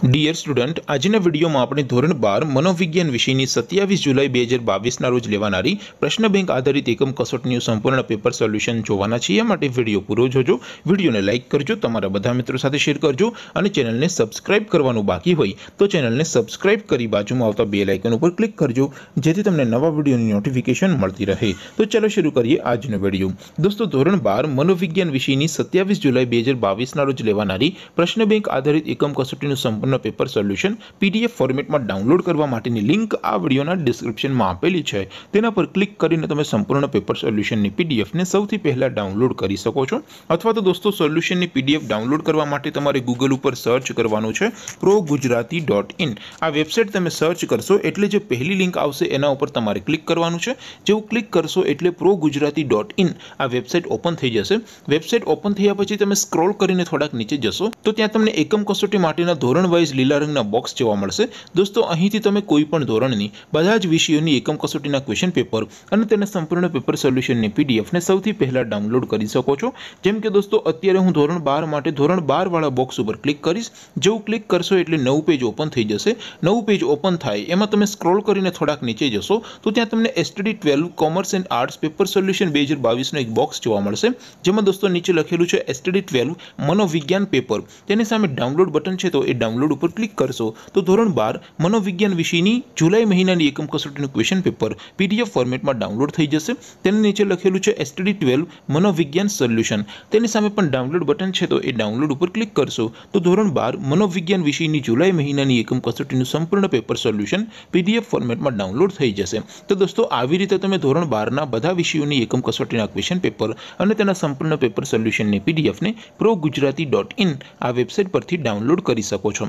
Dear student આજના વિડીયોમાં આપણે ધોરણ બાર મનોવિજ્ઞાન વિષયની સત્યાવીસ જુલાઈ બે હજાર બાવીસના રોજ લેવાનારી પ્રશ્ન બેંક આધારિત એકમ કસોટીનું સંપૂર્ણ પેપર સોલ્યુશન જોવાના છીએ. માટે વીડિયો પૂરો જોજો. વિડીયોને લાઇક કરજો, તમારા બધા મિત્રો સાથે શેર કરજો અને ચેનલને સબસ્ક્રાઇબ કરવાનું બાકી હોય તો ચેનલને સબસ્ક્રાઇબ કરી બાજુમાં આવતા બે લાઇકન ઉપર ક્લિક કરજો, જેથી તમને નવા વિડીયોની નોટિફિકેશન મળતી રહે. તો ચાલો શરૂ કરીએ આજનો વીડિયો. દોસ્તો, ધોરણ બાર મનોવિજ્ઞાન વિષયની સત્યાવીસ જુલાઈ બે હજાર બાવીસના રોજ લેવાનારી પ્રશ્ન બેંક આધારિત એકમ કસોટીનું સંપૂર્ણ પેપર સોલ્યુશન પીડીએફ ફોર્મેટમાં ડાઉનલોડ કરવા માટેની લિંક આ વિડીયોના ડિસ્ક્રિપ્શનમાં આપેલી છે. તેના પર ક્લિક કરીને તમે સંપૂર્ણ પેપર સોલ્યુશનની પીડીએફને સૌથી પહેલાં ડાઉનલોડ કરી શકો છો. અથવા તો દોસ્તો, સોલ્યુશનની પીડીએફ ડાઉનલોડ કરવા માટે તમારે ગૂગલ ઉપર સર્ચ કરવાનું છે પ્રો ગુજરાતી ડોટ ઇન આ વેબસાઇટ તમે સર્ચ કરશો એટલે જે પહેલી લિંક આવશે એના ઉપર તમારે ક્લિક કરવાનું છે. જેવું ક્લિક કરશો એટલે પ્રો ગુજરાતી ડોટ ઇન આ વેબસાઇટ ઓપન થઈ જશે. વેબસાઇટ ઓપન થયા પછી તમે સ્ક્રોલ કરીને થોડાક નીચે જશો. તો ત્યાં તમને એકમ કસોટી માટેના ધોરણ વાઇઝ લીલા રંગના બોક્સ જોવા મળશે. દોસ્તો, અહીંથી તમે કોઈ પણ ધોરણની, બધા જ વિષયોની એકમ કસોટીના ક્વેશ્ચન પેપર અને તેના સંપૂર્ણ પેપર સોલ્યુશનની પીડીએફને સૌથી પહેલાં ડાઉનલોડ કરી શકો છો. જેમ કે દોસ્તો, અત્યારે હું ધોરણ બાર માટે ધોરણ બારવાળા બોક્સ ઉપર ક્લિક કરીશ. જેવું ક્લિક કરશો એટલે નવું પેજ ઓપન થઈ જશે. નવું પેજ ઓપન થાય, એમાં તમે સ્ક્રોલ કરીને થોડાક નીચે જશો, તો ત્યાં તમને STD twelve commerce and arts paper solution બે હજાર બાવીસનો એક બોક્સ જોવા મળશે. જેમાં દોસ્તો નીચે લખેલું છે એસટીડી ટ્વેલ્વ મનોવિજ્ઞાન પેપર તેની સામે ડાઉનલોડ બટન છે, તો એ ડાઉનલોડ ઉપર ક્લિક કરશો, તો ધોરણ બાર મનોવિજ્ઞાન વિષયની જુલાઈ મહિનાની એકમ કસોટીનું ક્વેશ્ચન પેપર પીડીએફ ફોર્મેટમાં ડાઉનલોડ થઈ જશે. તેની નીચે લખેલું છે એસટીડી ટ્વેલ્વ મનોવિજ્ઞાન સોલ્યુશન તેની સામે પણ ડાઉનલોડ બટન છે, તો એ ડાઉનલોડ ઉપર ક્લિક કરશો. તો ધોરણ બાર મનોવિજ્ઞાન વિષયની જુલાઈ મહિનાની એકમ કસોટીનું સંપૂર્ણ પેપર સોલ્યુશન પીડીએફ ફોર્મેટમાં ડાઉનલોડ થઈ જશે. તો દોસ્તો, આવી રીતે તમે ધોરણ બારના બધા વિષયોની એકમ કસોટીના ક્વેશ્ચન પેપર અને તેના સંપૂર્ણ પેપર સોલ્યુશનની પીડીએફને પ્રો ગુજરાતી ડોટ ઇન આ વેબસાઇટ પરથી ડાઉનલોડ કરી શકો છો.